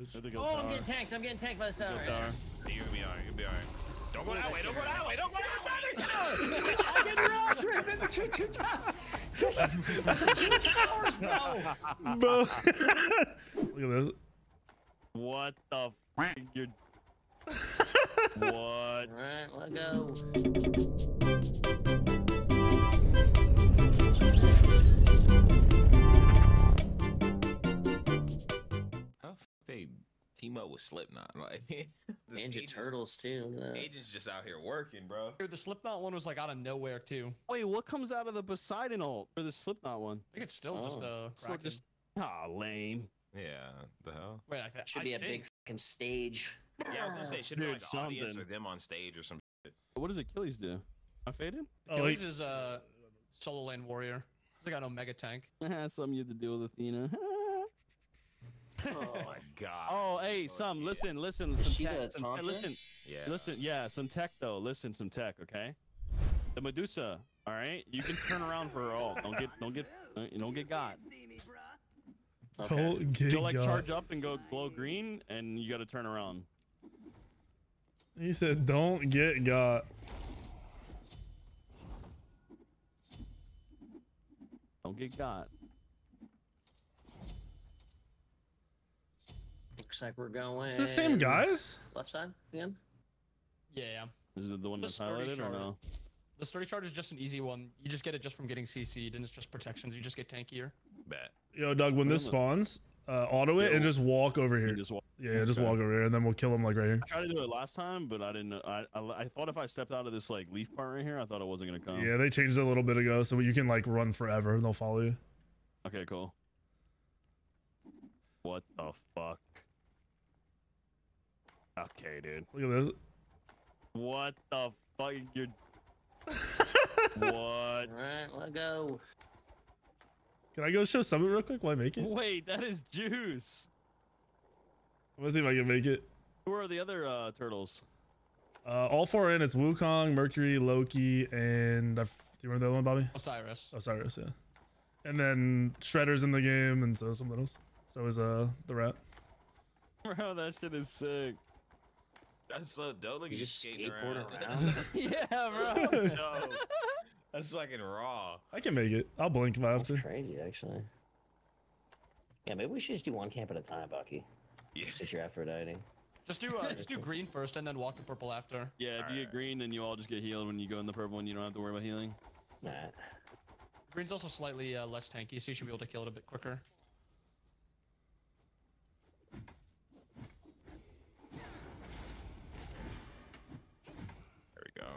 Hit the go Oh, I'm getting tanked. I'm getting tanked by the Go tower. tower. You're gonna be alright. You'll be alright. Don't go that way. Don't go that way. Don't go that way. I didn't rush. We're in between two towers. two towers, bro. Bro. Look at this. What the f? You're. what? All right, let go. Team up with Slipknot? Like the Ninja agents- Turtles too. look. Agents just out here working, bro. The Slipknot one was like out of nowhere too. Wait, what comes out of the Poseidon ult or the Slipknot one? I think it's still just Oh. a Still just ah lame. Yeah. The hell. Wait, I, th- Should I be a big fucking stage. Yeah, I was gonna say should be Dude, like the audience or them on stage or some. What does Achilles do? I faded? Oh, Achilles like- is a solo lane warrior. He's got no mega tank. Something you have to deal with Athena. Oh my god. oh, hey, Oh, some yeah. listen, listen, some She tech. does Some, listen, Yeah. listen, yeah, some tech though. Listen, some tech, okay? The Medusa, all right. You can turn around for her ult. Don't get, don't get, uh, you don't get got. Okay. Don't get She'll like got. charge up and go glow green, and you got to turn around. He said, "Don't get got." Don't get got. Looks like we're going. It's the same guys. Left side again. Yeah. Is it the one The that's sturdy highlighted or no? The sturdy charge is just an easy one. You just get it just from getting CC'd, and it's just protections. You just get tankier. Bet. Yo, Doug, when this spawns, uh, auto it Yo. and just walk over here. just walk. Yeah, yeah, just Okay. walk over here, and then we'll kill him like right here. I tried to do it last time, but I didn't. I, I I thought if I stepped out of this like leaf part right here, I thought it wasn't gonna come. Yeah, they changed it a little bit ago, so you can like run forever and they'll follow you. Okay, cool. What the fuck? Okay, dude. Look at this. What the fuck? You're. what? All right, let go. Can I go show Summit real quick while I make it? Wait, that is juice. I'm gonna see if I can make it. Who are the other uh, turtles? Uh, all four in. It's Wukong, Mercury, Loki, and I f- do you remember the other one, Bobby? Osiris. Osiris, yeah. And then Shredder's in the game, and so something else. So is uh the rat. Bro, that shit is sick. That's so dope. Look You at you just skating skateboard around. around? yeah, bro. Dope. That's fucking raw. I can make it. I'll blink if I have to. crazy, actually. Yeah, maybe we should just do one camp at a time, Bucky. Yeah. Since you're Aphrodite. Just do uh, just do green first, and then walk to purple after. Yeah, if you get green, then you all just get healed. When you go in the purple one, you don't have to worry about healing. Alright. Green's also slightly uh, less tanky, so you should be able to kill it a bit quicker. There we go.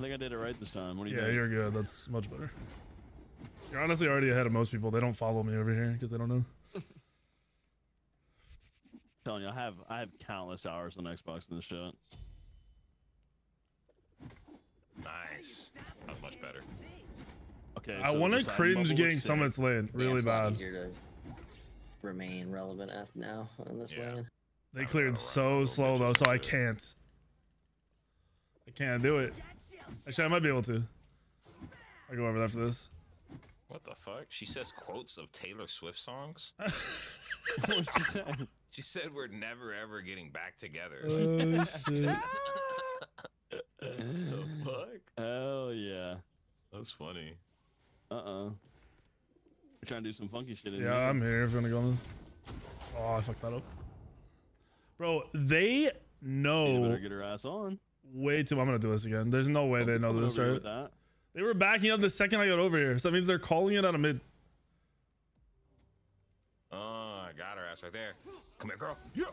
I think I did it right this time. What do you Yeah, think? you're good. That's much better. You're honestly already ahead of most people. They don't follow me over here because they don't know. telling you, I have I have countless hours on Xbox in this shit. Nice. That was much better. Okay, I so want to cringe getting looks sick. Summit's lane Yeah, really it's a lot bad. easier to remain relevant af- now in this Yeah. lane. They cleared so slow though, so I can't. I can't do it. Actually, I might be able to. I'll go over after this. What the fuck? She says quotes of Taylor Swift songs. What'd she say? She said we're never ever getting back together. Oh shit! the fuck? Hell yeah. That's funny. Uh uh. We're trying to do some funky shit. In Yeah, here. I'm here if you wanna go on this. Oh, I fucked that up. Bro, they You know better get her ass on. Way too. I'm gonna do this again. There's no way they know this, right? They were backing up the second I got over here, so that means they're calling it out of mid. Oh, I got her ass right there. Come here, girl. Yeah.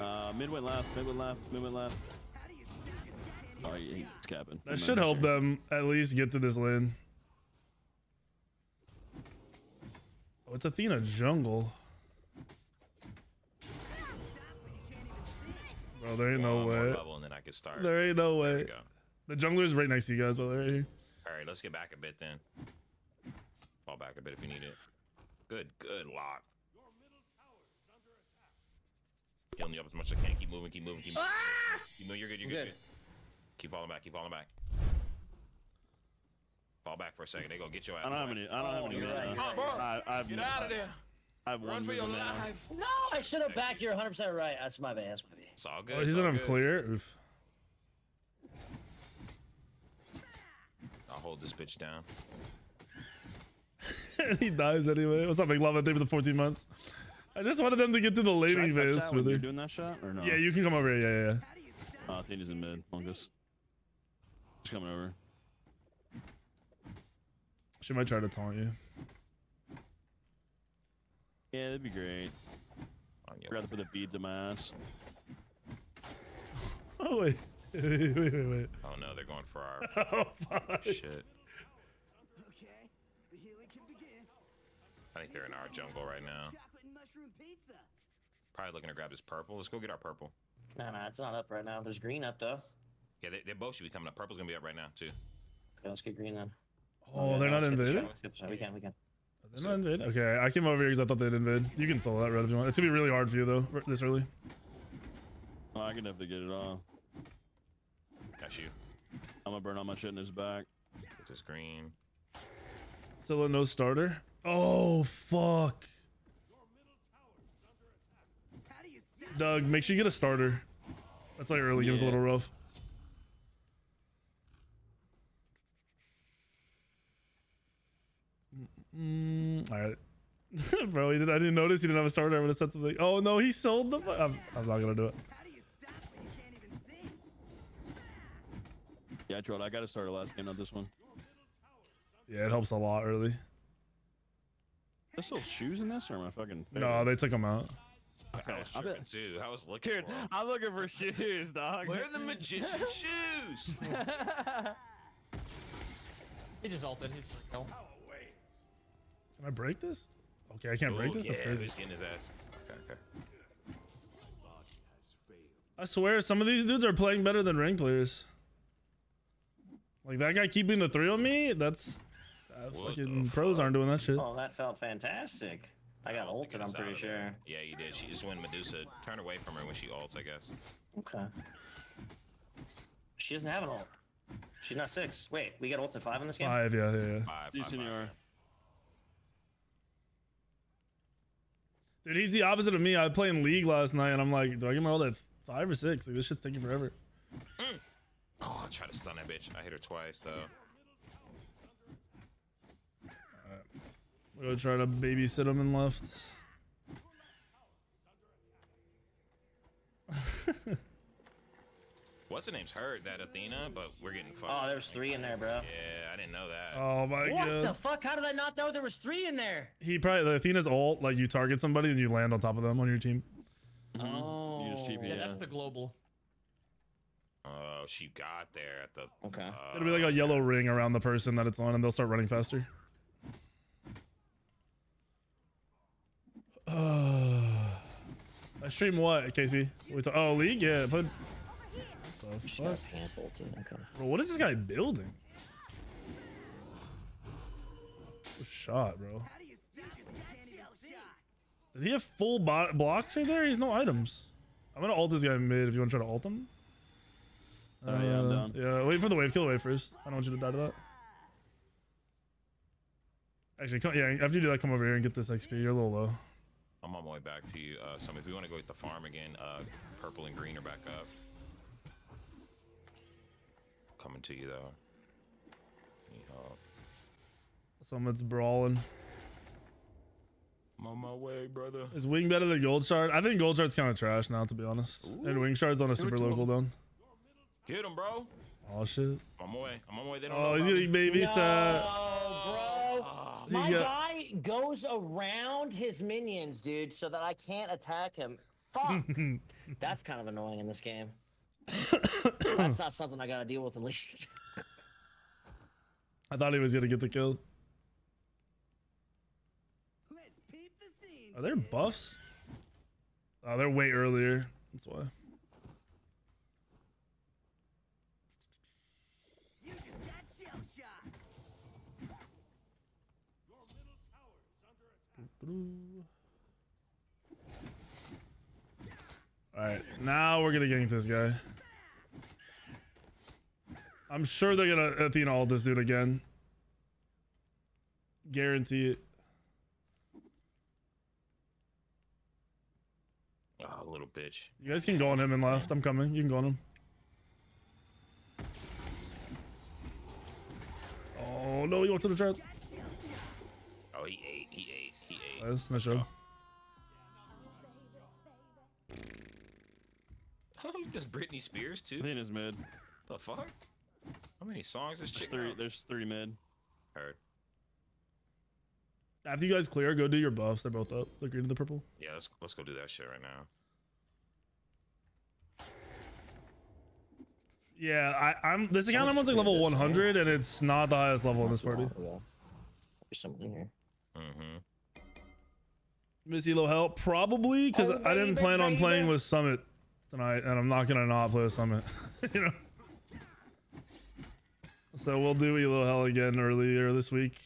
Uh, mid went left, mid went left, mid went left. Oh, yeah, he's capping. That should help them at least get to this lane. Oh, it's Athena jungle. Bro, there ain't no One more way. level and then I can start. There ain't no way. go. The jungler's right next to you guys, but right here. All right, let's get back a bit then. Fall back a bit if you need it. Good, good lock. Healing you up as much as I can. Keep moving, keep moving, keep moving. Ah! Keep moving. You're good, you're good, Good. good. Keep falling back, keep falling back. Fall back for a second. They go get your ass. I don't have boy. any. I don't have Oh, any. you're mana. right, you're you're. I, I have Get out of there. I have Run one for your now. life. No, I should have backed. You're 100 percent right. That's my bad. That's my bad. It's all oh, good. Oh, he's all in him clear. Oof. I'll hold this bitch down. he dies anyway. What's up, big love? Thank you for the 14 months. I just wanted them to get to the Should I laning catch phase that when with you're her. doing that shot or no? Yeah, you can come over here. Yeah, yeah. Oh, I think he's in mid. Fungus. He's coming over. She might try to taunt you. Yeah, that'd be great. On I'd your rather put the beads in my ass. Oh wait, wait, wait, wait, wait. Oh no, they're going for our Oh fuck. shit. Okay, the healing can begin. I think they're in our jungle right now. Chocolate and mushroom pizza. Probably looking to grab this purple. Let's go get our purple. No, no, it's not up right now. There's green up though. Yeah, they, they both should be coming up. Purple's gonna be up right now too. Okay, let's get green then. Oh, yeah, they're no, not let's invaded. shot, Let's get the shot. We can, we can. They're not invade. Okay, I came over here because I thought they'd invade. You can solo that red if you want. It's gonna be really hard for you though, this early. Oh, I can definitely get it off. That's you. I'm gonna burn all my shit in his back. Get this green. Solo no starter. Oh fuck. How do you stop? Doug, make sure you get a starter. That's why early game's a little rough. Mm, all right. Bro, did, I didn't notice he didn't have a starter. I would have said something. Oh no, he sold the. I'm, I'm not gonna do it. How do you stop when you can't even see? Yeah, I tried. I got to start a last game, not this one. Yeah, it helps a lot early. There's still shoes in this, or am I fucking? No, they took them out. Okay, I was I bet- tripping too. I was looking Dude, for 'em. I'm looking for shoes, dog. Where are the magician shoes? He just ulted. He's free kill. Can I break this? Okay, I can't break Ooh, this. That's crazy. He's getting his ass. Okay, okay. I swear, some of these dudes are playing better than ranked players. Like that guy keeping the three on me. That's uh, fucking pros fuck? aren't doing that shit. Oh, that felt fantastic. I got was thinking ulted. I'm pretty sure. there. Yeah, you did. She just went Medusa. Turn away from her when she ults, I guess. Okay. She doesn't have an ult. She's not six. Wait, we got ult at five in this game. Five, yeah, yeah, yeah. Five, five, five, Dude, he's the opposite of me. I played in League last night, and I'm like, do I get my ult at five or six? Like this shit's taking forever. Mm. Oh, I tried to stun that bitch. I hit her twice though. We're gonna try to babysit him and left. What's the name's hurt that Athena, but we're getting fucked. Oh, there's three in there, bro. Yeah, I didn't know that. Oh my What god. What the fuck? How did I not know there was three in there? he probably the Athena's ult, like you target somebody and you land on top of them on your team. Oh. You just TP, Yeah, that's the global. Oh, she got there at the. Okay. Uh, It'll be like a yellow ring around the person that it's on, and they'll start running faster. Uh, I stream what, Casey? We ta- oh, League? Yeah, but. The She fuck? got a too. Okay. Bro, what is this guy building? Good shot, bro. How do you stop when you can't even see? Did he have full blocks right there? He's no items. I'm gonna ult this guy mid if you want to try to ult him. Oh, yeah, I'm Uh, down. Yeah, wait for the wave. Kill the wave first. I don't want you to die to that. Actually, come, yeah, after you do that, come over here and get this XP. You're a little low. I'm on my way back to you. Uh, some if you want to go hit the farm again, uh, purple and green are back up. Coming to you though. Need help. Someone's brawling. I'm on my way, brother. Is Wing better than Gold Shard? I think Gold Shard's kind of trash now, to be honest. And Wing Shard's on a super to low him. cooldown. Get him, bro. Oh shit. I'm on my way. I'm on my way. They don't Oh, he's getting me. babysat. Oh, bro. Ah, he My got- guy goes around his minions, dude, so that I can't attack him. Fuck. That's kind of annoying in this game. That's not something I gotta deal with in League. I thought he was gonna get the kill. Let's peep the scene. Are there buffs? Oh, they're way earlier. That's why. You just got shell shocked. Alright, now we're gonna gank this guy. I'm sure they're gonna Athena all this dude again. Guarantee it. Oh, little bitch. You guys can go on him and left. I'm coming. You can go on him. Oh no, he went to the trap. Oh, he ate. He ate. He ate. That's Nice, nice job. Does Britney Spears too? Athena's mid. The fuck? How many songs this There's three. know? There's three mid. Heard. After you guys clear, go do your buffs. They're both up. The green and the purple. Yeah, let's let's go do that shit right now. Yeah, I, I'm. This account I'm on like level 100, and it's not the highest level in this party. There's something here. Mm-hmm. Miss Elo help probably because Oh, I didn't plan on playing with Summit tonight, and I'm not gonna not play with Summit. you know. So we'll do Elo Hell again earlier this week,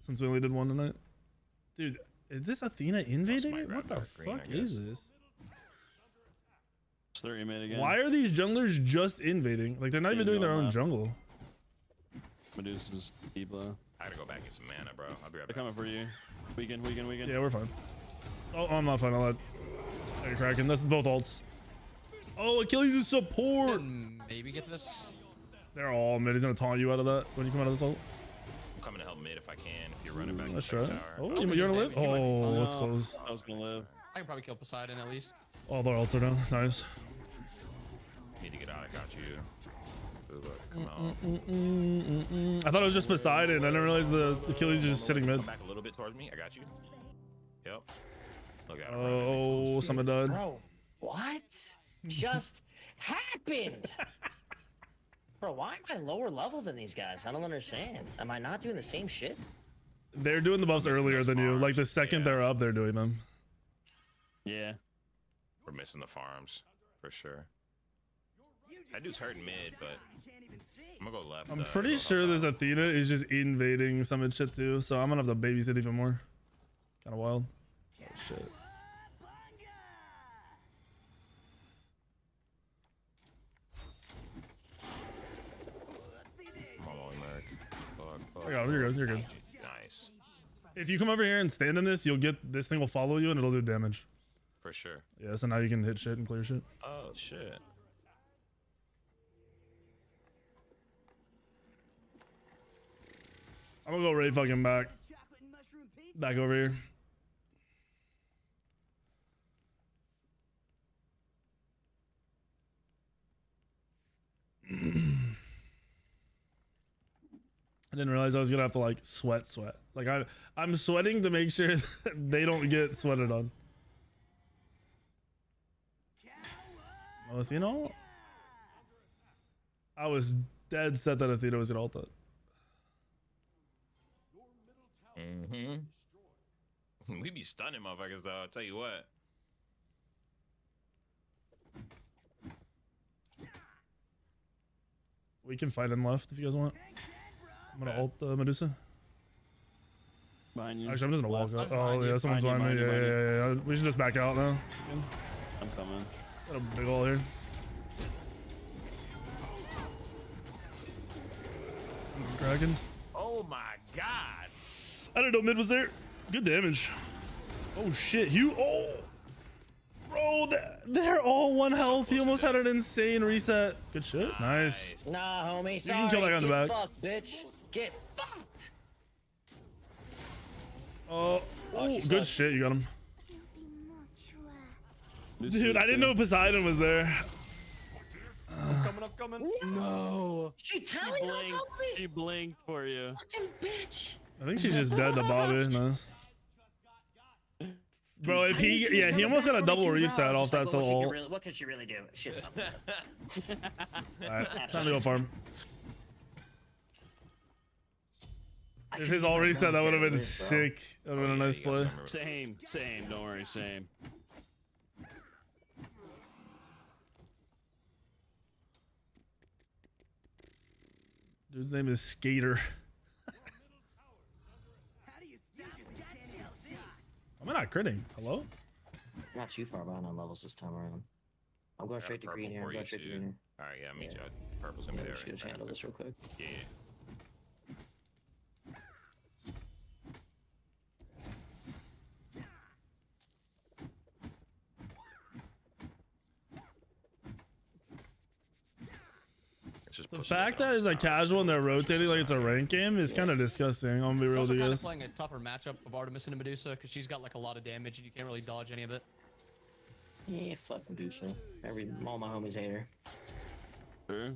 since we only did one tonight. Dude, is this Athena invading it? What the dark green, fuck is this? It's three mid again. Why are these junglers just invading? Like they're not even doing their no, own no. jungle. Medusa's deep low. I gotta go back and get some mana, bro. I'll be right back. They're back. coming for you. Weekend, weekend, weekend. Yeah, we're fine. Oh, I'm not fine. I'll let. Oh, you're cracking. That's both ults. Oh, Achilles is support. Maybe get to this. They're all mid. He's gonna taunt you out of that when you come out of this ult. I'm coming to help mid if I can. If you're running back mm, to Let's try. it. Oh, Oh, you, you're gonna live? dead. He might be Oh, fine. let's No, close. I was gonna live. I can probably kill Poseidon at least. Oh, all their ults are down. Nice. Need to get out. I got you. Come mm, mm, mm. I thought it was just Poseidon. I didn't realize the Achilles is just sitting mid. Come back a little bit towards me. I got you. Yep. Look at him. Oh, someone died. Bro, what just happened? Bro, why am I lower level than these guys? I don't understand. Am I not doing the same shit? They're doing the buffs earlier those than you. Like the second Yeah. they're up, they're doing them. Yeah. We're missing the farms for sure. That dude's hurting mid, but I'm gonna go left. I'm uh, pretty go help sure this out. Athena is just invading some and shit too. So I'm gonna have to babysit even more. Kind of wild. Oh shit. I'm all on Merc. Fuck, fuck, I got it, you're good, you're good. Nice. If you come over here and stand in this, you'll get this thing will follow you and it'll do damage. For sure. Yeah, so now you can hit shit and clear shit. Oh shit. I'm gonna go right fucking back. Chocolate and mushroom pizza. Back over here. I didn't realize I was gonna have to like sweat, sweat. Like I, I'm sweating to make sure that they don't get sweated on. Athena? I was dead set that Athena was gonna ult that. Mm-hmm. We be stunning motherfuckers though. I'll tell you what. We can fight in left if you guys want. I'm gonna ult the Medusa. Behind you. Actually, I'm just gonna walk Left. up. I'm Oh yeah, someone's behind behind me. Yeah, behind yeah, you, yeah, yeah. We should just back out now. I'm coming. Got a big hole here. Dragon. Oh my god. I didn't know mid was there. Good damage. Oh shit, you. Oh, bro, they're all one health. He almost had an insane reset. Good shit. Nice. Nah, homie. Sorry. You can kill that guy in the back. fucked, bitch. Get fucked. Oh, oh, oh good left. shit. You got him, dude. I didn't good. know Poseidon was there. Coming up, coming. No. She She telling us blinked. She blinked for you. Fucking bitch. I think she's just dead to Bobby. Nice. Bro, if I he, yeah, he almost got a double too, bro. I reset off that like, what, she could really- What could she really do? Shit. Alright, time to go farm. If could his use all reset, that would have been military sick. That would have been a Oh, yeah, nice play. remember- Same, same. Don't worry, same. Dude's name is Skater. How do you stop this candy shot? Am I not critting? Hello? I'm not too far behind on levels this time around. I'm going straight to green here. I'm going straight to too. green here. All right, yeah, me Yeah. too. Purple's gonna Yeah, be we're there. just gonna handle this real quick. Yeah. It's just The fact that his it's like towers, casual and they're rotating like it's a not- rank game is kind of disgusting. I'm gonna be real Also with you kind of guys. playing a tougher matchup of Artemis and Medusa because she's got like a lot of damage and you can't really dodge any of it. Yeah, fuck Medusa. Every all my homies hate her. True.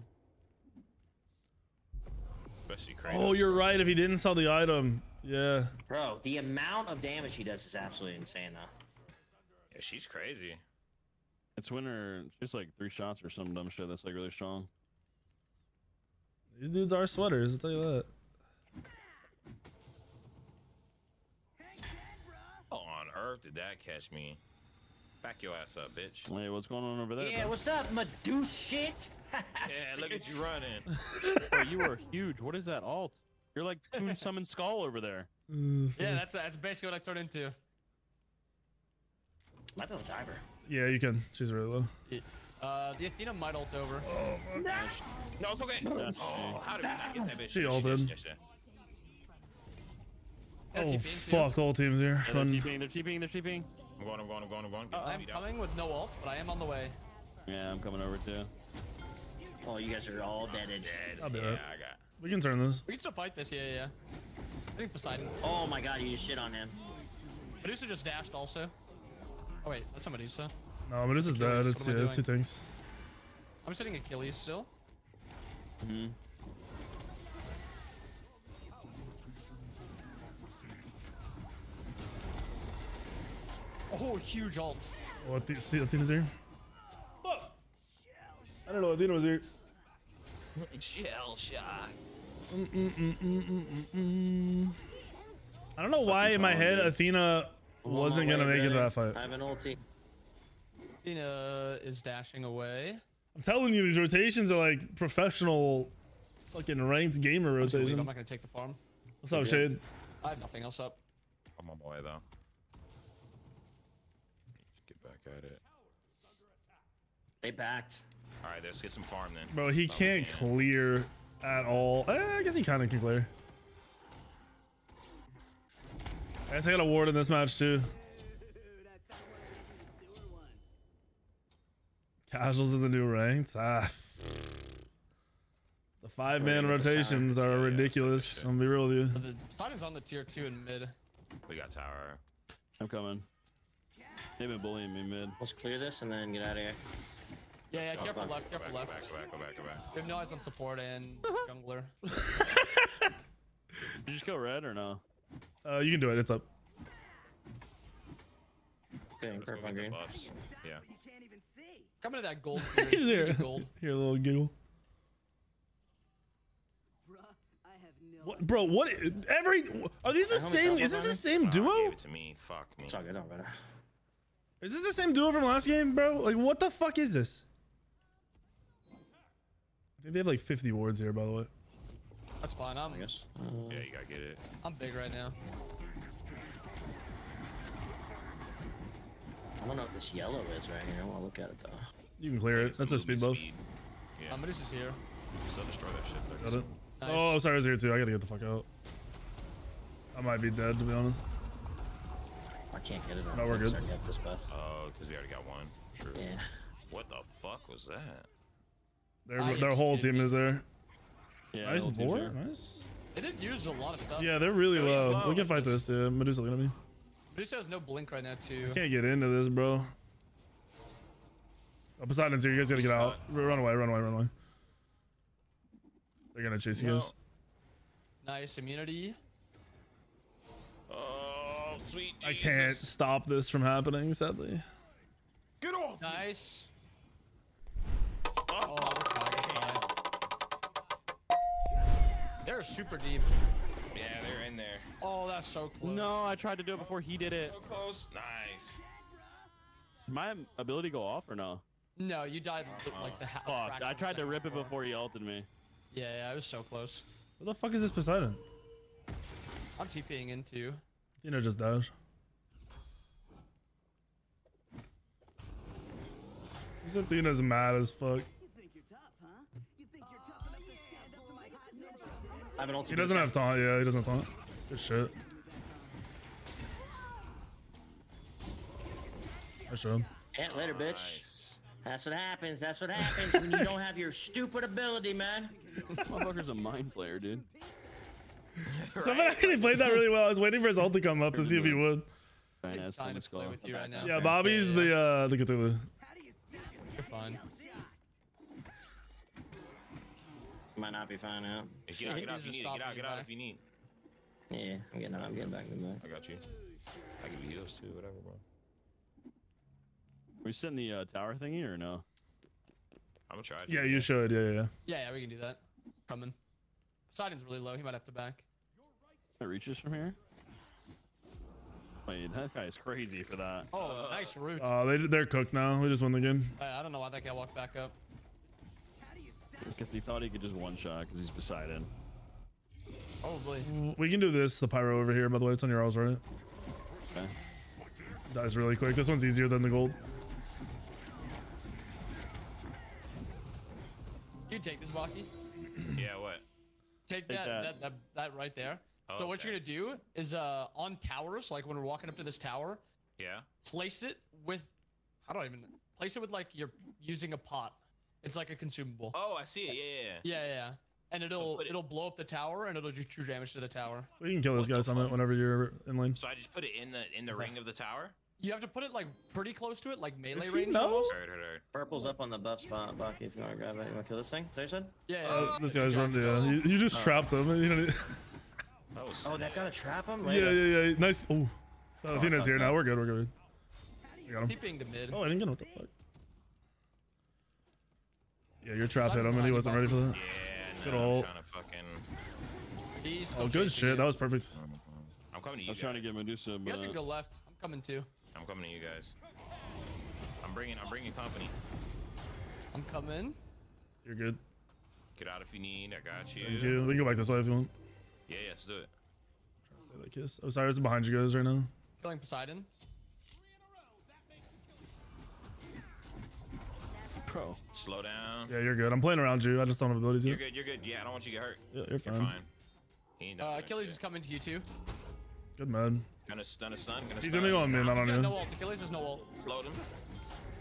Especially Oh, you're right. If he didn't sell the item, yeah. Bro, the amount of damage he does is absolutely insane though. Yeah, she's crazy. It's winner. Just like three shots or some dumb shit that's like really strong. These dudes are sweaters. I'll tell you that. How on earth did that catch me? Back your ass up, bitch. Hey, what's going on over there? Yeah, bro? what's up, Medusa shit? Yeah, look at you running. Bro, you are huge. What is that alt? You're like Toon Summon Skull over there. Mm. Yeah, that's that's basically what I turned into. Might be a diver. Yeah, you can. She's really low. It- uh, the Athena might ult over. No, it's okay. That's Oh, how did we not get that bitch? She ulted. yes, yes, yes. Got Oh TP in too. fuck! The whole team's here. Yeah, they're Run. TPing, they're TPing, they're TPing. I'm going, I'm going, I'm going, I'm going. Get I'm coming with no ult, but I am on the way. Yeah, I'm coming over too. Oh, you guys are all deaded. Dead. I'll be yeah, right. I got. We can turn this. We can still fight this, yeah, yeah. yeah. I think Poseidon. Oh my god, you just shit on him. Medusa just dashed also. Oh wait, that's not Medusa. No, Medusa's Achilles, dead. It's what am I yeah, it's two things. I'm sitting Achilles still. Mm -hmm. Oh, huge ult. Oh, Athe- see, Athena's here. Fuck! I don't know. Athena was here. Shell shock. Mm -mm I don't know why in my head. Athena I'm on my wasn't gonna make it to that fight. I have an ulti. Athena is dashing away. I'm telling you, these rotations are like professional, fucking ranked gamer I'm just gonna leave. I'm not gonna take the farm. What's up, Shade? I have nothing else up. I'm on my way though. Get back at it. They backed. All right, let's get some farm then. Bro, he No, we can't clear at all. Eh, I guess he kind of can clear. I guess I got a ward in this match too. Dude, I found one of those in the sewer once. Casuals is the new ranked. Ah. The five man Right, with the rotations are Yeah, yeah, ridiculous. shit. I'm gonna be real with you. But the Poseidon's on the tier two in mid. We got tower. I'm coming. They've been bullying me mid. Let's clear this and then get out of here. Yeah, yeah. Careful fine. left. Go Careful back, go left. back, go back, go back, go back. We have no eyes on support and jungler. Did you just go red or no? Uh, you can do it. It's up. Okay, Let's go purple get the green. buffs. Yeah. You can't even see. Coming to that gold. tier. He's here. Gold. Here, a little giggle. Bruh, I have no What, bro? What? Every are these the same? Is this the on same Oh, duo? Gave it to me. Fuck me. It's all good, don't matter. Is this the same duo from last game, bro? Like, what the fuck is this? I think they have like 50 wards here, by the way. That's fine. I'm I guess. Uh, Yeah, you gotta get it. I'm big right now. I don't know what this yellow is right here. I want to look at it though. You can clear it. That's a speed movement buff. Yeah, Um, Medusa's here. still destroy that shit. Got it. Nice. Oh, sorry, I was here too. I gotta get the fuck out. I might be dead, to be honest. I can't get it. on No, we're good. I this buff. Oh, because we already got one. True. Yeah. What the fuck was that? Their, I their whole team me. is there. Yeah. Nice board. Nice. They did use a lot of stuff. Yeah, they're really low. low. We can fight This- this. Yeah, Medusa looking at me. Medusa has no blink right now too. I Can't get into this, bro. Oh, Poseidon's here. You guys gotta get out. Run away, run away, run away. They're gonna chase you No. guys. Nice immunity. Oh, sweet Jesus. I can't stop this from happening, sadly. Get off! Nice. Oh, Oh, we're fine, we're fine. They're super deep. Yeah, they're in there. Oh, that's so close. No, I tried to do it before he did it. So close. Nice. Did my ability go off or no? No, you died li- like the uh-huh. half. Fuck, I tried to rip it before he ulted me. Yeah, yeah, I was so close. What the fuck is this Poseidon? I'm TPing into. You know, just dash. This Athena's mad as fuck. You think you're tough, huh? You think you're tough enough to stand up to my hot? I have an ulti. He doesn't have taunt. Yeah, he doesn't have taunt. Good shit. I show him. Yeah, later, bitch. Nice. That's what happens. That's what happens when you don't have your stupid ability, man. This motherfucker's a mind flayer, dude. Someone actually played that really well. I was waiting for his ult to come up to see if he would. Giant ass Trying to play with you right now. Yeah, Bobby's the uh the Cthulhu. You're fine. Might not be fine out. Get out, get out if you Just need. stop Get out, get out if you need. Yeah, I'm getting out. I'm getting back. I'm getting back. I got you. I give you heals too, whatever, bro. we sitting the uh, tower thingy or no? I'm gonna try. to Yeah, do you should. Yeah, yeah, yeah. Yeah, yeah, we can do that. Coming. Poseidon's really low. He might have to back. That reaches from here. Wait, that guy's crazy for that. Oh, nice route. Uh, they they're cooked now. We just won the game. I, I don't know why that guy walked back up. Because he thought he could just one shot because he's Poseidon. Probably. We can do this. The pyro over here. By the way, it's on your R's, right? Okay. Dies really quick. This one's easier than the gold. You take this, Baki. Yeah, what? Take, Take that, that. that. That, that right there. so Oh, what you're gonna do is uh on towers, like when we're walking up to this tower, Yeah. place it with how do I even place it with like you're using a pot. It's like a consumable. Oh, I see it. Yeah, yeah, yeah. Yeah, yeah, yeah. And it'll put it- it'll blow up the tower and it'll do true damage to the tower. We can kill those guys on the summit fuck? whenever you're in lane. So I just put it in the in the ring of the tower. You have to put it like pretty close to it, like melee range know? almost. Purple's up on the buff spot, Bucky. If you want to grab it, you want to kill this thing? So you said? Yeah, yeah. Uh, this guy's Jack running. Yeah, you, you just trapped him. You know, That Oh, that gotta trap him. yeah, Later. yeah, yeah. Nice. Oh, uh, Athena's fuck here now. We're good. We're good. We got him. Keep being the mid. Oh, I didn't get him. What the fuck? Yeah, your trap hit him and he wasn't ready for that. Yeah, Good no, I'm ult. trying to fucking. He's Oh, good shit. you. That was perfect. I'm coming to I you was trying to guys. get Medusa, You guys can uh, go left. I'm coming too. I'm coming to you guys. I'm bringing. I'm bringing company. I'm coming. You're good. Get out if you need. I got you. Thank you. We can go back this way if you want. Yeah, yeah, let's do it. Stay that kiss. Osiris is behind you guys right now. Killing Poseidon. Pro. Slow down. Yeah, you're good. I'm playing around you. I just don't have abilities You're yet. good. You're good. Yeah, I don't want you to get hurt. Yeah, you're You're fine. fine. He ain't Uh, nothing. Achilles is coming to you too. Good man. Gonna stun a stun. Gonna He's stun. gonna go on mid, not He's on got you. no ult. Achilles has no ult. Slowed him.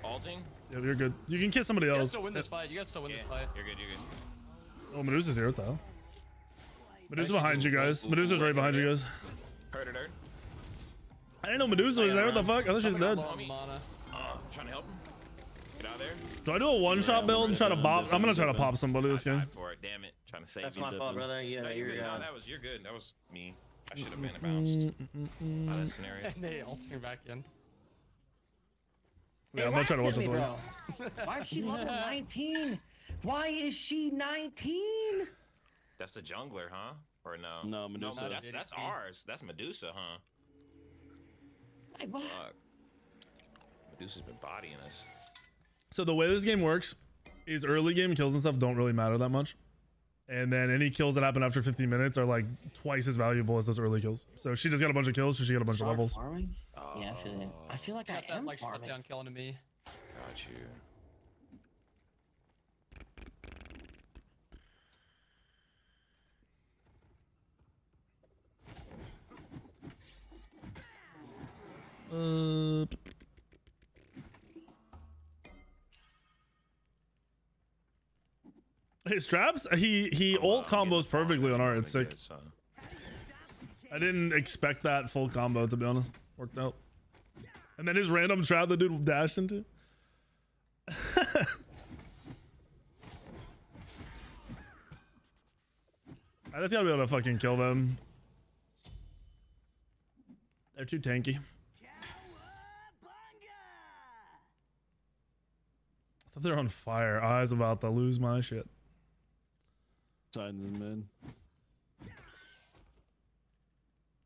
Alting. Yeah, you're good. You can kiss somebody else. You guys still win this fight. You guys still win Yeah, this fight. you're good. You're good. Oh, Medusa's here. What the hell? Medusa's behind you guys. Medusa's right behind you guys. Heard it. Heard. I didn't know Medusa was there. What the fuck? I thought she was dead. low mana. Uh, trying to help him. Do I do a one-shot build and try to bop? I'm gonna try to pop somebody this game. died for it. Damn it. Trying to save That's my fault, brother. Yeah, No, you're you're good. No, that was you're good. That was me. I should have been bounced Mm, out that scenario. And they alter back in. Yeah, I'm gonna try to watch this one. at me, bro. Why is she level 19? Why is she 19? That's the jungler, huh? Or no? No, Medusa. No, that's that's ours. That's Medusa, huh? Like, what? Fuck. Medusa's been bodying us. So the way this game works is early game kills and stuff don't really matter that much. And then any kills that happen after 15 minutes are like twice as valuable as those early kills. So she just got a bunch of kills, so she got a bunch of levels. farming? Yeah, I feel it. I feel like I Got that am like farming. shutdown kill into me. Got you. Uh, his traps, he he Oh, ult combos perfectly on art. It's sick. I didn't expect that full combo to be honest. Worked out. And then his random trap the dude dashed into. I just gotta be able to fucking kill them. They're too tanky. I thought they were on fire. I was about to lose my shit. Poseidon's in mid.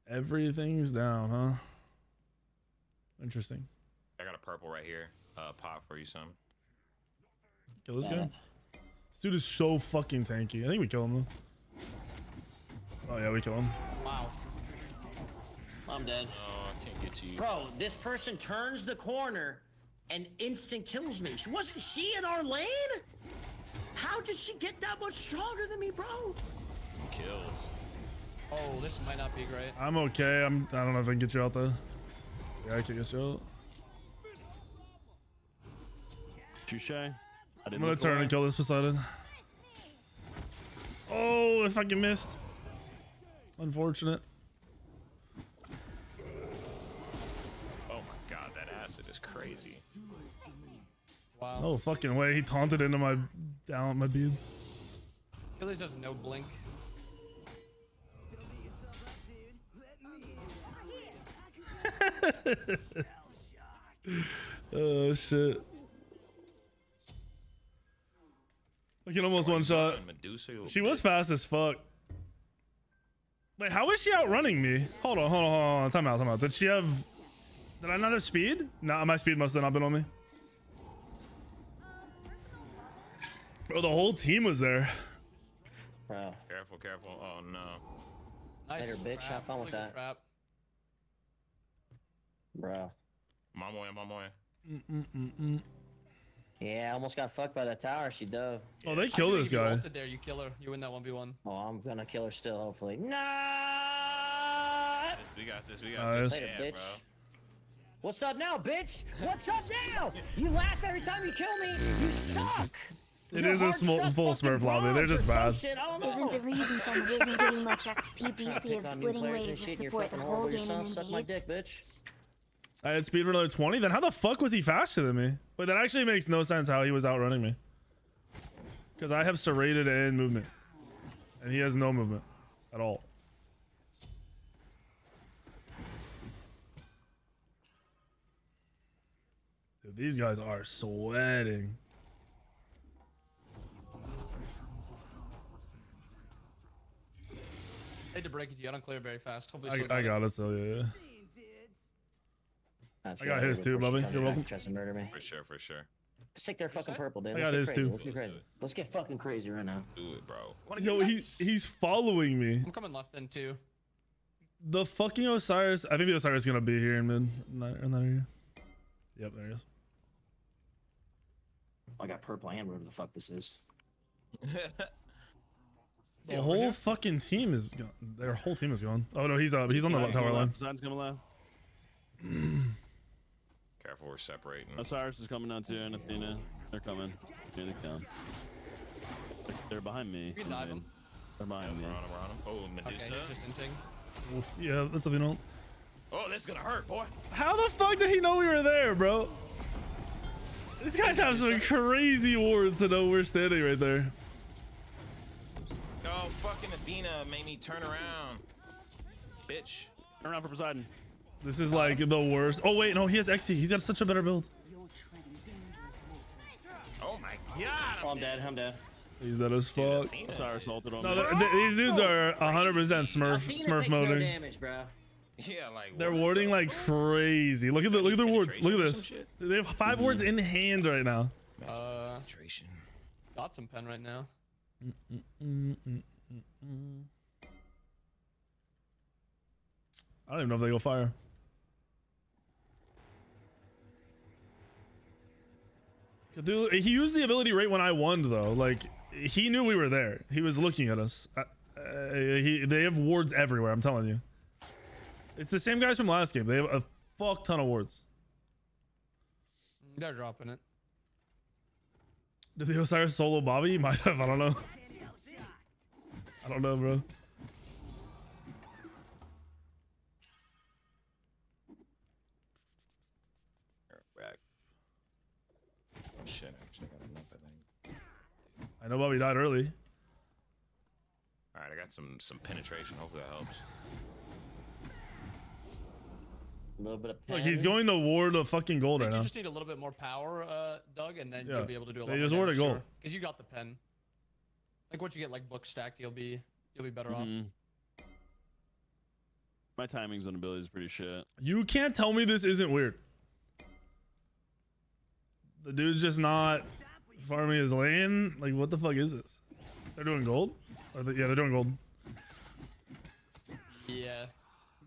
Everything's down, huh? Interesting. I got a purple right here. Uh, pop for you, some. Kill this Yeah. guy. This dude is so fucking tanky. I think we kill him though. Oh yeah, we kill him. Wow. I'm dead. Oh, I can't get to you. Bro, this person turns the corner and instant kills me. Wasn't she in our lane? How did she get that much stronger than me, bro? Kills. Oh, this might not be great. I'm okay. I'm. I don't know if I can get you out there. Yeah, I can get you out. Touche. I I'm didn't gonna look turn away. and kill this Poseidon. Oh, if I can missed. Unfortunate. Wow. No fucking way. He taunted into my down my beads. Achilles has no blink. Oh shit. I can almost one shot. She was fast as fuck. Wait, how is she outrunning me? Hold on, hold on, hold on. Time out, time out. Did she have? Did I not have speed? Nah, my speed must have not been on me. Bro, the whole team was there. Bro, Careful, careful. Oh no. Nice Later, bitch. trap, Have fun with that. Trap. bro. My boy, my boy. Mm-mm-mm-mm. Yeah, I almost got fucked by that tower. She dove. Oh, they Actually, killed this guy. ulted there, you kill her. You win that 1v1. Oh, I'm gonna kill her still, hopefully. No. This- We got this. We got Nice. this. Later, Yeah, bitch. bro. What's up now, bitch? What's up now? You laugh every time you kill me. You suck. It You're is a small, full fucking Smurf lobby. They're just bad. Shit. I don't know. Isn't the reason someone isn't getting much XP Trying to DC of splitting players waves to shit, and you're support the whole game yourself. and Suck my dick, bitch. I had speed for another 20. Then how the fuck was he faster than me? Wait, that actually makes no sense how he was outrunning me. Because I have serrated and movement. And he has no movement at all. Dude, these guys are sweating. Hate to break it to you, I don't clear very fast. Hopefully, I, I got it, so yeah. yeah. Let's I got out of his here too, before Bubby. You're back welcome. and Tries to murder me. For sure, for sure. Let's take their fucking purple, dude. I Let's got get his crazy. too. Let's get Let's crazy. do it. Let's get fucking crazy right now. Do it, bro. Yo, he, he's following me. I'm coming left then too. The fucking Osiris. I think the Osiris is going to be here in mid. In that, in that area. Yep, there he is. I got purple and whatever the fuck this is. The whole fucking team is gone. Their whole team is gone. Oh no, he's up. he's on the Poseidon's tower line. left. Poseidon's coming left. Careful, we're separating. Osiris is coming down too, and Athena. They're coming. Athena down. They're behind me. You can dive him. They're Yeah, behind me. we're on him, we're on him. Oh, Medusa. he's just inting. Yeah, that's something else. Oh, this is gonna hurt, boy. How the fuck did he know we were there, bro? These guys have some crazy wards to know we're standing right there. Oh, fucking Athena made me turn around. Bitch. Turn around for Poseidon. This is like the worst. Oh wait, no, he has XC. He's got such a better build. Oh my god. Oh, I'm dead. I'm dead. He's dead as Dude, fuck. Athena. Osiris ulted on No, me. th- th- these dudes are 100% Smurf Athena Smurf takes no moding. damage, bro. Yeah, like They're what warding the like crazy. Look at the look at their wards. Look at this. They have 5 wards in hand right now. Uh, Penetration. got some pen right now. I don't even know if they go fire. He used the ability right when I won, though. Like, he knew we were there. He was looking at us. Uh, he, they have wards everywhere, I'm telling you. It's the same guys from last game. They have a fuck ton of wards. They're dropping it. Did the Osiris solo Bobby? Might have. I don't know. I don't know, bro. Shit, actually got enough, I think. I know Bobby died early. Alright, I got some some penetration. Hopefully that helps. A little bit of Look, he's going to ward a fucking gold I right think you now. just need a little bit more power, uh, Doug, and then Yeah. you'll be able to do a They lot just more warded damage. gold. Because you got the pen. Like once you get like book stacked, you'll be you'll be better off. Mhm. My timings on ability is pretty shit. You can't tell me this isn't weird. The dude's just not farming his lane. Like, what the fuck is this? They're doing gold? Or they, yeah, they're doing gold. Yeah.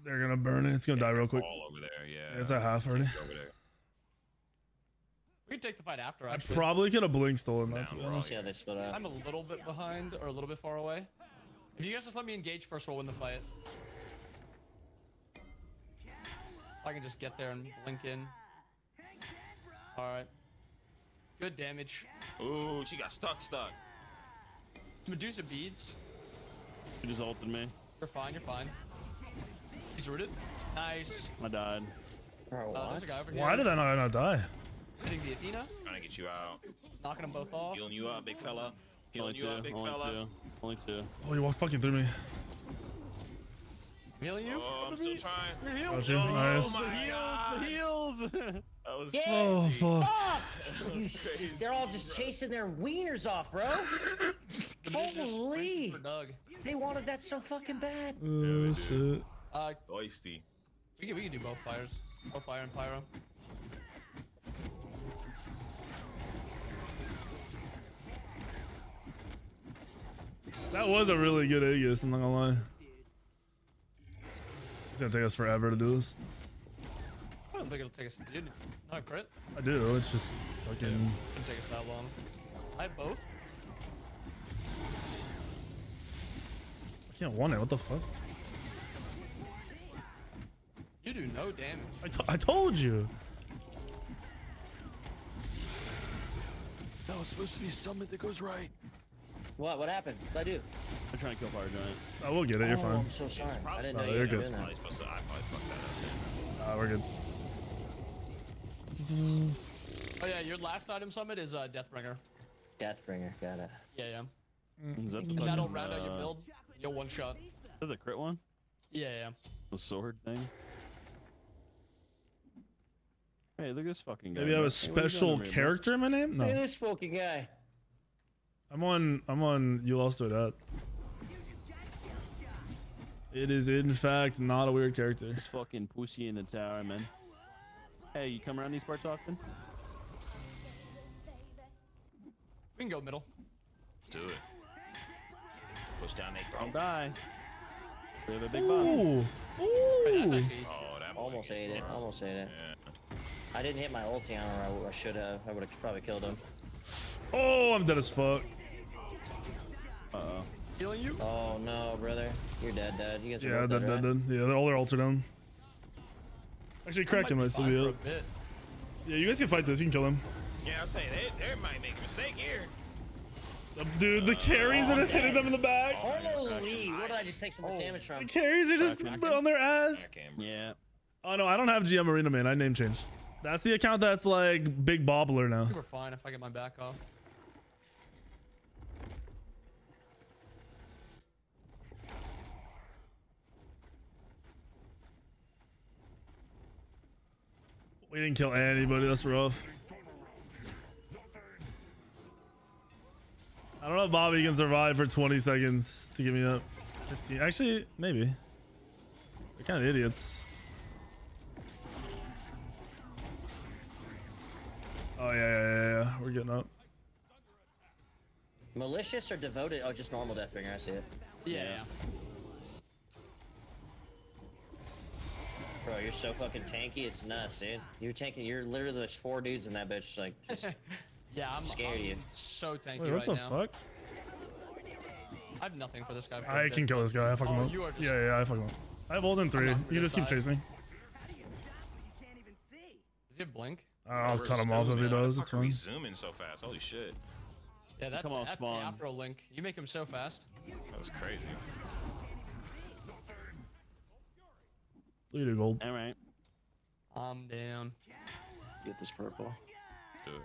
They're gonna burn it. It's gonna die real quick. All over there, yeah. It's at half already. Over there. We can take the fight after. I probably could have blink stolen that. Down, To be we're all honest. They split up. I'm a little bit behind or a little bit far away. If you guys just let me engage first, we'll win the fight. I can just get there and blink in. All right. Good damage. Ooh, she got stuck, stuck. It's Medusa beads. He just ulted me. You're fine. You're fine. He's rooted. Nice. I died. Bro, Uh, there's what? a guy over here. Why did I not, not die? Hitting the Athena. Trying to get you out. Knocking them both off. Healing you up, big fella. Healing you two. up, big Only fella. two. Only two. Oh, you walked fucking through me. Healing you. Oh, I'm still trying. You're healed. Got you. Oh Nice. my god. The heels. That was Yeah. Oh, fuck. Fuck! You s- They're all just chasing their wieners off, bro. Medusa Holy. for Doug. They wanted that so fucking bad. Oh, shit. Uh, Oisty. we can we can do both fires. Both fire and pyro. That was a really good Aegis, I'm not gonna lie. It's gonna take us forever to do this. I don't think it'll take us. Dude, not a crit. I do, it's just Yeah, fucking. shouldn't take us that long. I have both. I can't want it, what the fuck? You do no damage. I, to- I told you. That was supposed to be a summit that goes right. What? What happened? What'd I do? I'm trying to kill Fire Giant. I will get it, you're oh, fine. I'm so sorry. I didn't know Oh, you you're were good. doing that. Probably supposed to. I probably fucked that up. Ah, we're good. Oh yeah, your last item summit is uh, Deathbringer. Deathbringer, got it. Yeah, yeah. Is that the If that'll fucking, round out your uh, build, you'll one shot. Is that the crit one? Yeah, yeah. The sword thing? Hey, look at this fucking guy. Maybe I have a What are you special me, character in my name? Look at this fucking guy. I'm on, I'm on, you lost to that. Uh. It is in fact not a weird character. This fucking pussy in the tower, man. Hey, you come around these parts often? We can go middle. Do it. Push down Nate, bro. Don't die. We have a big bomb. Ooh. Wait, that's Ooh. actually. Oh, that Almost ate it. Almost ate it. Yeah. I didn't hit my ulti on her. I, I should have. I would have probably killed him. Oh, I'm dead as fuck. Uh-oh. Healing you? Oh no, brother. You're dead, dead. You guys are Yeah, both dead, dead, dead, right? dead. Yeah, they're all their ults are down. Actually, crack him Might be still fine be a up. bit. Yeah, you guys can fight this. You can kill him. Yeah, I'll say they, they might make a mistake here. Uh, Dude, the carries are just hitting them in the back. Holy! What did I just take so much damage from? The from? carries are just on their ass. I can't. bro. Yeah. Oh no, I don't have GM Arena man. I name changed. That's the account that's like Big Bobbler now. We're fine if I get my back off. We didn't kill anybody. That's rough. I don't know if Bobby can survive for 20 seconds to give me up. 15. Actually, maybe. They're kind of idiots. Oh yeah, yeah, yeah, yeah. We're getting up. Malicious or devoted? Oh, just normal Deathbringer. I see it. Yeah, Yeah. yeah. Bro, you're so fucking tanky. It's nuts, dude. You're tanking. You're literally there's four dudes in that bitch. Like, just Yeah, I'm Scared I'm you. so tanky Wait, right what the now. fuck? I have nothing for this guy. For a I bit, can kill this guy. I fuck him oh, up. You are just, Yeah, yeah, I fuck him up. I have ult in three. You on just keep chasing. How do you stop when you can't even see? Does he have blink? I'll We're cut him off if he zooming. How the does. fuck It's fine. zooming so fast? Holy shit. Yeah, that's Come on, that's Spawn. the after link. You make him so fast. That was crazy. Look at you, gold. All right. I'm down. get this purple. Do it.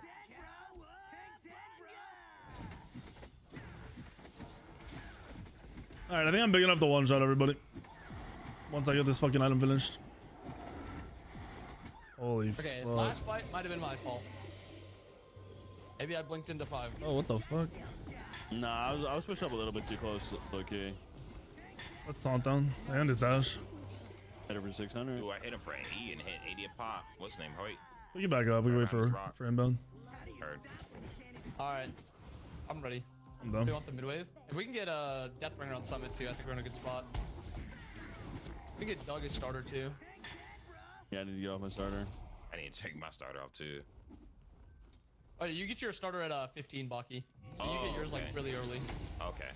All right, I think I'm big enough to one shot everybody. Once I get this fucking item finished. Holy Okay, fuck. last fight might have been my fault. Maybe I blinked into five. Oh, what the fuck? Nah, I was, I was pushed up a little bit too close. Okay. Let's taunt down. And his dash. Hit her for 600. Ooh, I hit him for 80 and hit 80 a pop. What's his name? Hoyt. We can back up. We can wait for, for inbound. Heard. All right, I'm ready. I'm Do you done. want the mid wave? If we can get a uh, Deathbringer on Summit too, I think we're in a good spot. We can get Doug as starter too. Yeah, I need to get off my starter. I need to take my starter off too. Oh, you get your starter at uh, 15, Baki. So you Oh, get yours like really early. Okay.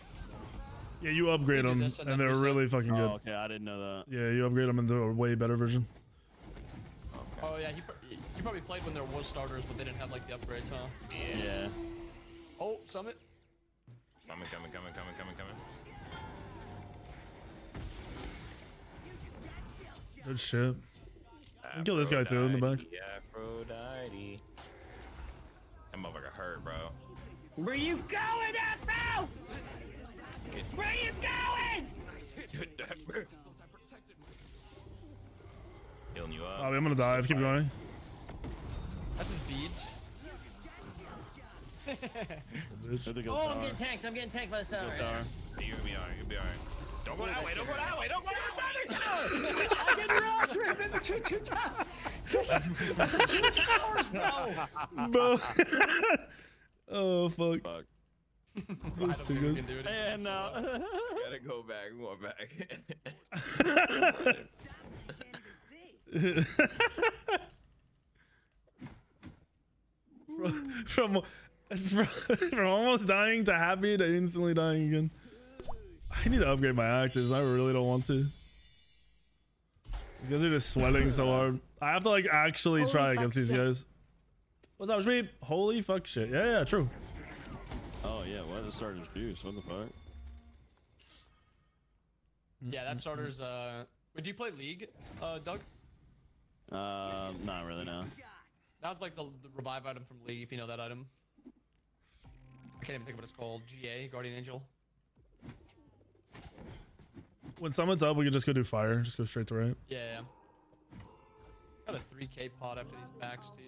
Yeah, you upgrade We do them, and and they're reset. really fucking good. Oh, okay. I didn't know that. Yeah, you upgrade them into a way better version. Okay. Oh yeah, he, he probably played when there was starters, but they didn't have like the upgrades, huh? Yeah. Oh, Summit. Coming, coming, coming, coming, coming, coming. Good shit. Can kill this guy too in the back. Aphrodite, Aphrodite. That motherfucker hurt, bro. Where you going, Afro? Where you going? Healing you up. Oh, I'm gonna die. Keep going. That's his beads. I think Oh, I'm getting tanked. I'm getting tanked by the tower. You'll be alright. You'll be alright. Don't go that way. Don't go that way. Don't go that way. I didn't realize we were in between two towers. two bro. Bro. oh fuck. Fuck. I That's don't too good. do it. And uh, Gotta go back. I'm going back. from, from from almost dying to happy to instantly dying again. I need to upgrade my actors. I really don't want to. These guys are just sweating so hard. I have to like actually Holy try fuck against these shit. guys. What's up, Sweep? Holy fuck shit. Yeah, yeah, true. oh yeah, what is Sergeant Juice? What the fuck? Yeah, that starter's. Uh, would you play League, uh, Doug? Um, not really. No. That's like the, the revive item from League, if you know that item. I can't even think of what it's called. GA, Guardian Angel. When someone's up, we can just go do fire. Just go straight to right. Yeah. yeah. Got a 3k pot after these backs, too.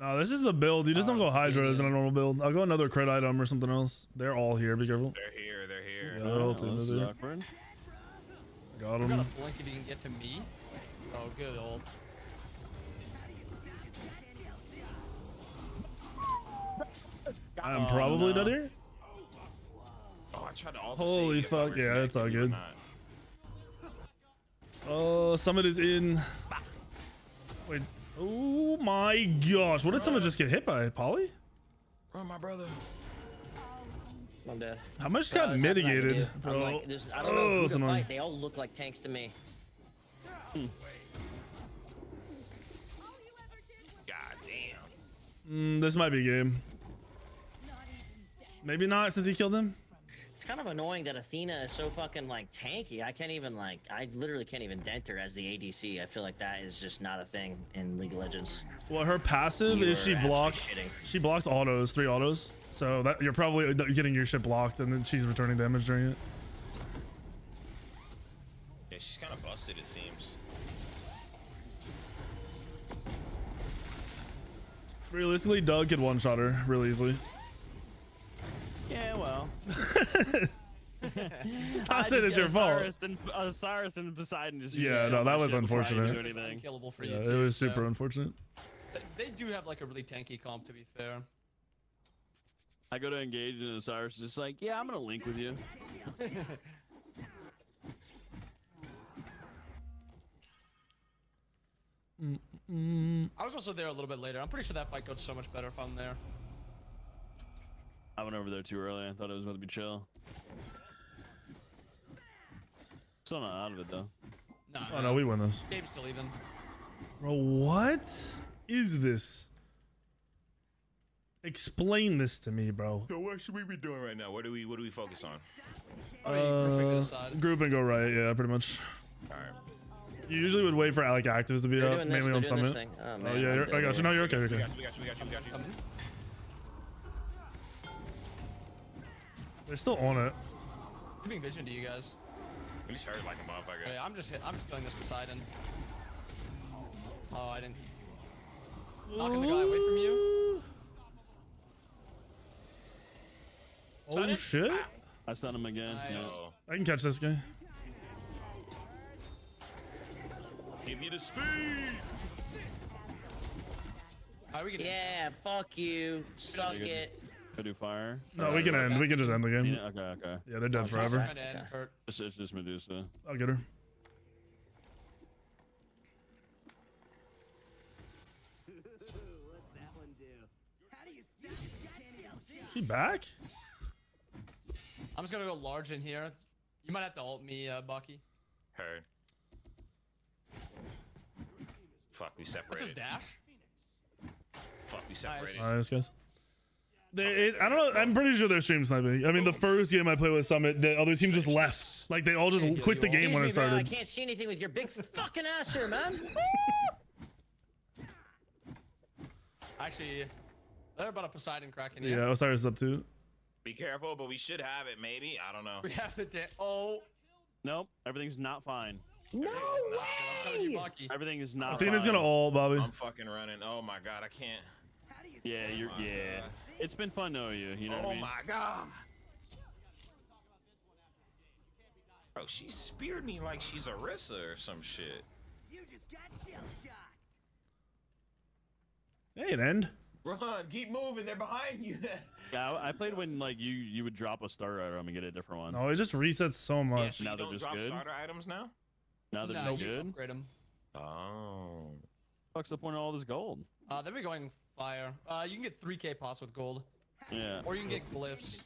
No, this is the build. You just don't go Hydras in a normal build. I'll go another crit item or something else. They're all here. Be careful. They're here. They're here. Yeah, they're all Oh, team this is is here. awkward. Got You got him. a blink if you can get to me. Oh, good old. I'm Oh, probably no. dead here. Oh, I tried to alt Holy save, fuck, yeah, that's all good. Oh, Summit is in. Wait. Oh my gosh. What did someone just get hit by? Polly? Run, my brother. I'm dead. How much Bro, got there's nothing I can mitigated. I'm bro? like, I don't know Oh, who to annoying. fight. They all look like tanks to me. God Mm, this might be a game. Maybe not since he killed him. It's kind of annoying that Athena is so fucking like tanky. I can't even like, I literally can't even dent her as the ADC. I feel like that is just not a thing in League of Legends. Well, her passive You is she blocks. She blocks autos, three autos. So that you're probably getting your shit blocked, and then she's returning damage during it. Yeah, she's kind of busted, it seems. Realistically, Doug could one shot her really easily. Yeah, well. I said it's your fault. Osiris and, Osiris and Poseidon just Yeah, no, that was shit before I could unfortunate. do It's anything. unkillable for Yeah, you, it too, was super so- unfortunate. Th- They do have like a really tanky comp, to be fair. I go to engage and Osiris is just like, yeah, I'm gonna link with you. Mm. I was also there a little bit later. I'm pretty sure that fight goes so much better if I'm there. I went over there too early. I thought it was about to be chill. Still not out of it though. Nah, Oh no, we win this. Game's still even. Bro, what is this? Explain this to me, bro. So what should we be doing right now? What do we What do we focus on? Yeah, grouping Uh, group and go right, yeah, pretty much. All right. You usually would wait for like actives to be They're up, doing this, mainly on summit. thing. Oh, Oh man, yeah, I'm you're, dead I got you. No, you're okay. You're We okay. got you. We got you. We got you. We got you. Coming. They're still on it. Giving vision to you guys. We just heard like a motherfucker. Oh, hey, I'm just hit, I'm just killing this Poseidon. Oh, I didn't. Knocking the guy away from you. Oh shit! I stun him again. Nice. Oh, I can catch this guy. Give me the speed. Alright, we can. Yeah, fuck you. Suck You're good. it. Go do fire. No, we can end. We can just end the game. Yeah, okay, okay. Yeah, they're dead Just forever. trying to end Kurt. It's, it's just Medusa. I'll get her. What's that one do? She back? I'm just gonna go large in here. You might have to ult me, uh, Bucky. Heard. Fuck, we What's separated. his dash? Fuck, we separated. All right, guys. They, it, I don't know. I'm pretty sure they're stream sniping. I mean, the first game I played with Summit, the other team just left. Like they all just quit the game when it started. me, man, I can't see anything with your big fucking ass here, man. Actually, they're about a Poseidon crack in here. Yeah, Osiris is up too. Be careful, but we should have it, maybe. I don't know. We have the da- Oh, Nope, everything's not fine. No I'm coming you, way. Everything is not. Athena's fine. gonna all Bobby. I'm fucking running. Oh my god, I can't. Yeah, oh you're. my Yeah, God. it's been fun knowing you. You know what Oh I mean? my god. Bro, she speared me like she's Arissa or some shit. You just got shell shocked. Hey, it end. Run, keep moving. They're behind you. Yeah, I, I played when like you you would drop a starter item and get a different one. No, it just resets so yeah, much. so Now you they're don't just drop good? starter items now? Now they're Nah, no you good. upgrade them. Oh. What's the point of all this gold? Uh, they'll be going fire. Uh, you can get 3k pots with gold, Yeah. or you can get glyphs.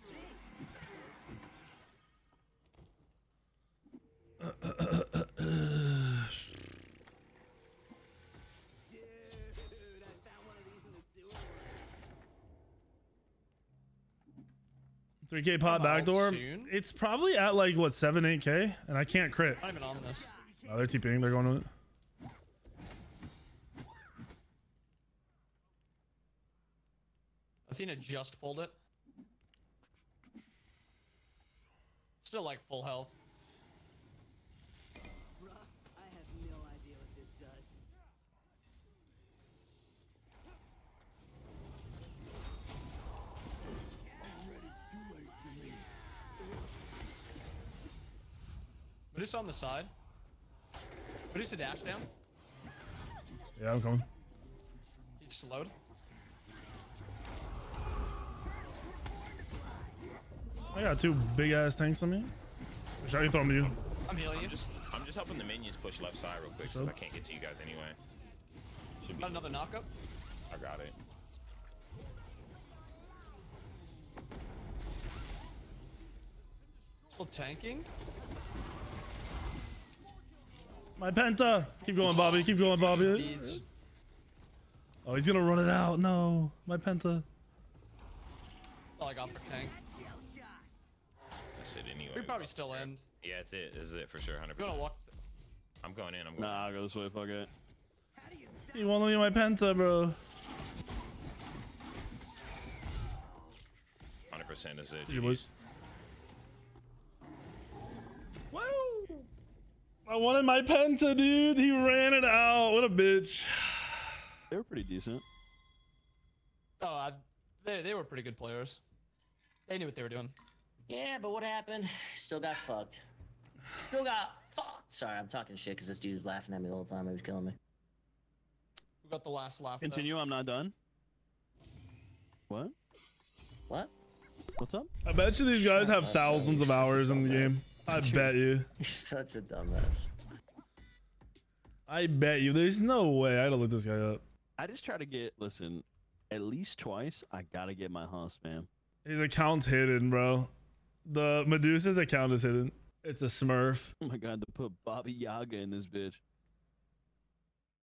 Dude, I found one of these in the sewer. 3k pot backdoor. soon. It's probably at like what 7, 8k, and I can't crit. Not even on this. Oh, they're TPing. They're going with it. Athena just pulled it. Still like full health. Bruh, I have no idea what this does. Medusa on the side. Medusa dash down. Yeah, I'm coming. He's slowed. I got two big ass tanks on me. Should I throw them to you? I'm healing you. I'm just I'm just helping the minions push left side real quick since I can't get to you guys anyway. Should be Got another knockup. I got it. Still tanking. My penta. Keep going, Bobby. Keep going, Bobby. Oh, he's gonna run it out. No, my penta. That's all I got for tank. That's it anyway. We probably still end. Yeah, it's it. This is it for sure. 100. We're gonna walk. I'm going in. I'm going. Nah, I'll go this way. Fuck it. He won't let me my penta, bro. 100 percent is it. You I wanted my penta, dude. He ran it out. What a bitch. They were pretty decent. Oh, I, they they were pretty good players. They knew what they were doing. Yeah, but what happened? Still got fucked. Still got fucked. Sorry, I'm talking shit because this dude was laughing at me the whole time. He was killing me. We got the last laugh. there. Continue. I'm not done. What? What? What's up? I bet you these guys have thousands of hours in the game. I bet you. You're such a dumbass. I bet you. There's no way. I had to look this guy up. I just try to get. Listen, at least twice. I gotta get my hunt man. His account's hidden, bro. The Medusa's account is hidden. It's a smurf. Oh my god, to put Bobby Yaga in this bitch.